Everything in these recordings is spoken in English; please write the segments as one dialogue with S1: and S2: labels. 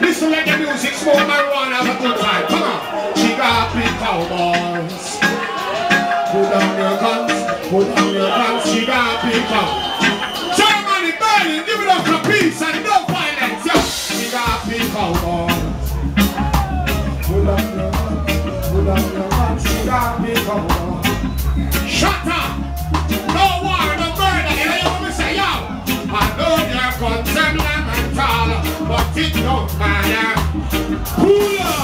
S1: Listen like the music, smoke marijuana, have a good time. Come on. She got big cowboys. Put down your guns, put down your guns, she got big cowboys. Germany, Berlin, give it up for peace and no violence, yeah. She got big cowboys. Put down your guns, put down your guns, she got big cowboys. Shut up! No war, no but it don't matter. Hula!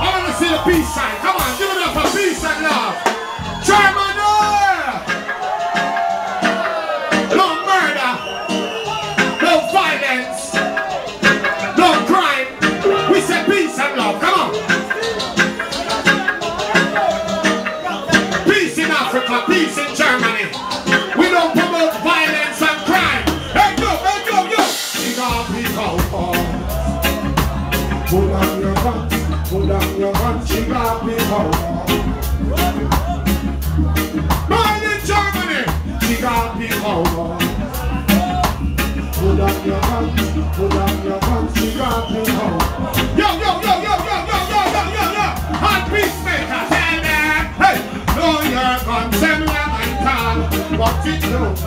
S1: I wanna see the peace sign. Come on, give it up for peace and love. Germany! No murder, no violence, no crime. We say peace and love. Come on. Peace in Africa, peace in Germany. Put down your guns, she got people Born in Germany, she got people Put down your guns, put down your guns, she got people Yo, yo, yo, yo, yo, yo, yo, yo, yo, yo. Hot peacemaker, tell them, hey, know your guns, them young and tall, but it don't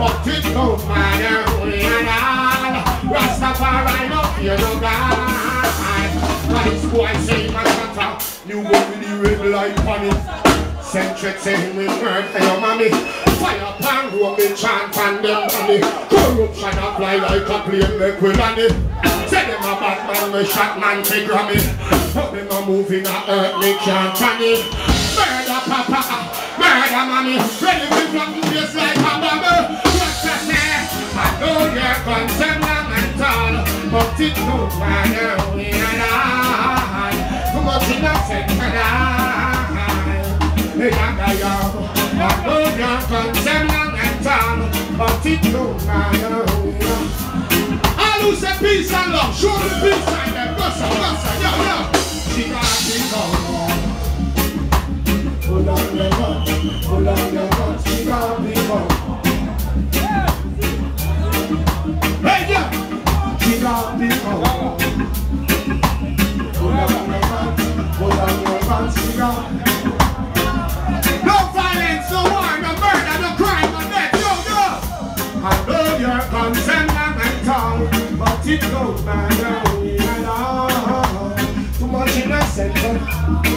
S1: but it don't matter you are. Rastafari no fear no God. Nice boy say my matter, new one with the red light on it. Centric say him will murder your mommy. Fire pan me chant and them money. Corruption a fly like a plane make we land it. Say them a bad man, me shot man take Grammy. But them a moving a earth, me can't turn it. Murder papa, murder mommy. Ready to flop the like a bubble sentimental, but it don't matter we and I. Much innocent can I. Hey, and I am. I know you're sentimental, but it don't matter we and I. lose a peace and love, show me peace and the bossa, bossa, yo, yo. She got me gone. Pull on your butt, pull on your butt, she got me gone. guns and and tongue, but it don't matter we at all. Too much innocence.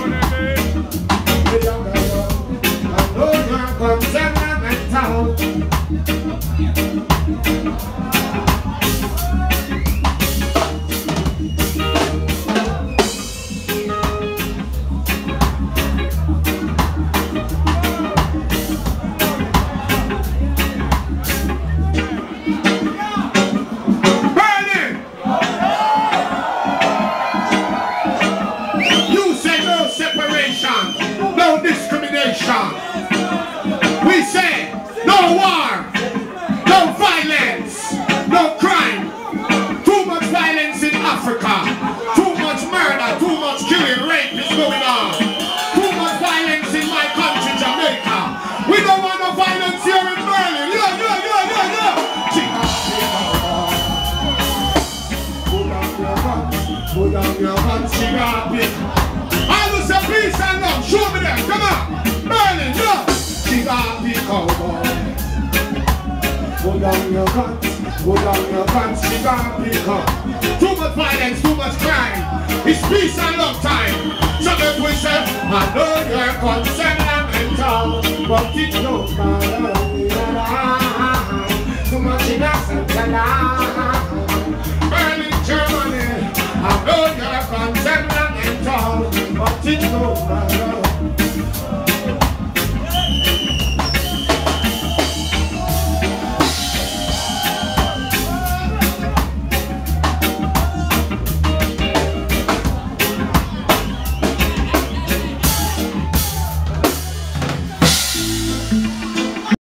S1: Put down your guns, she got it. I will say peace and love, show me that, come on. Berlin, yeah. She got the cowboy. Put down your guns, put down your guns, she got the cowboy. Too much violence, too much crime. It's peace and love time. So if we say, I know you're concerned and but it don't matter. Too much alive. Berlin, Watching over my